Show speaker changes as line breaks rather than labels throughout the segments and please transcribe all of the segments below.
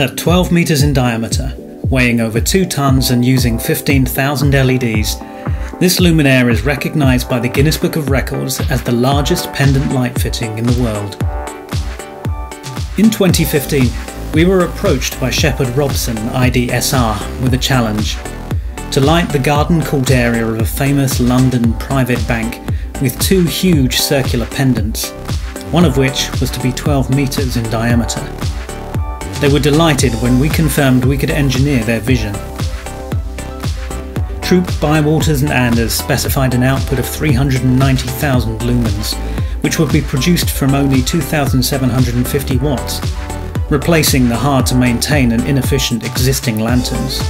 At 12 metres in diameter, weighing over 2 tonnes and using 15,000 LEDs, this luminaire is recognised by the Guinness Book of Records as the largest pendant light fitting in the world. In 2015, we were approached by Sheppard Robson IDSR with a challenge to light the garden court area of a famous London private bank with two huge circular pendants, one of which was to be 12 metres in diameter. They were delighted when we confirmed we could engineer their vision. Troup Bywaters and Anders specified an output of 390,000 lumens, which would be produced from only 2,750 watts, replacing the hard to maintain and inefficient existing lanterns.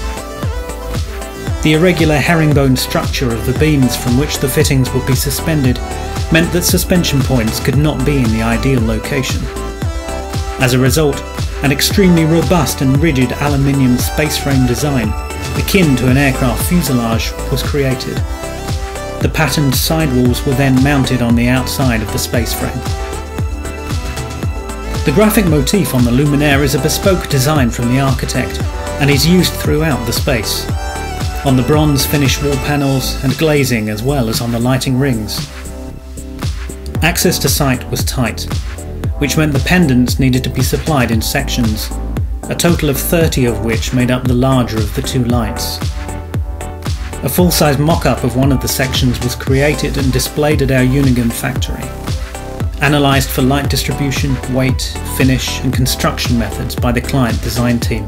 The irregular herringbone structure of the beams from which the fittings would be suspended meant that suspension points could not be in the ideal location. As a result, an extremely robust and rigid aluminium space frame design, akin to an aircraft fuselage, was created. The patterned sidewalls were then mounted on the outside of the space frame. The graphic motif on the luminaire is a bespoke design from the architect and is used throughout the space, on the bronze finish wall panels and glazing as well as on the lighting rings. Access to site was tight, which meant the pendants needed to be supplied in sections, a total of 30 of which made up the larger of the two lights. A full-size mock-up of one of the sections was created and displayed at our Unigem factory. Analysed for light distribution, weight, finish and construction methods by the client design team.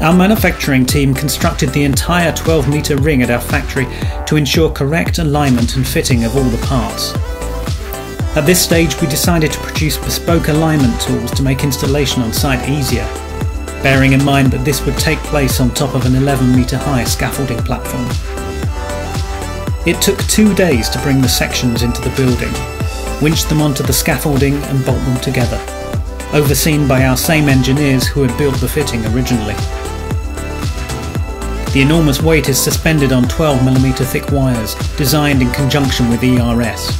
Our manufacturing team constructed the entire 12 metre ring at our factory to ensure correct alignment and fitting of all the parts. At this stage we decided to produce bespoke alignment tools to make installation on site easier, bearing in mind that this would take place on top of an 11 metre high scaffolding platform. It took two days to bring the sections into the building, winch them onto the scaffolding and bolt them together, overseen by our same engineers who had built the fitting originally. The enormous weight is suspended on 12mm thick wires, designed in conjunction with ERS,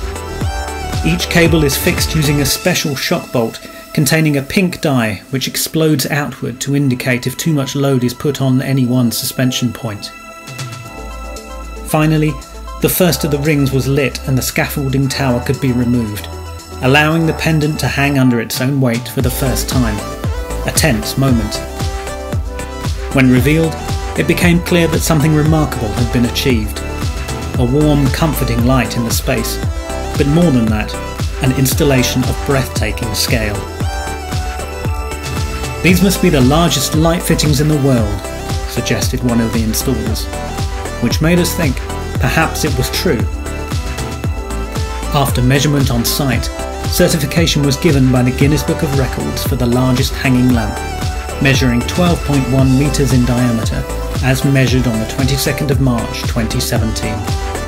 each cable is fixed using a special shock bolt containing a pink dye which explodes outward to indicate if too much load is put on any one suspension point. Finally, the first of the rings was lit and the scaffolding tower could be removed, allowing the pendant to hang under its own weight for the first time. A tense moment. When revealed, it became clear that something remarkable had been achieved. A warm, comforting light in the space, but more than that, an installation of breathtaking scale. These must be the largest light fittings in the world, suggested one of the installers, which made us think perhaps it was true. After measurement on site, certification was given by the Guinness Book of Records for the largest hanging lamp, measuring 12.1 metres in diameter as measured on the 22nd of March 2017.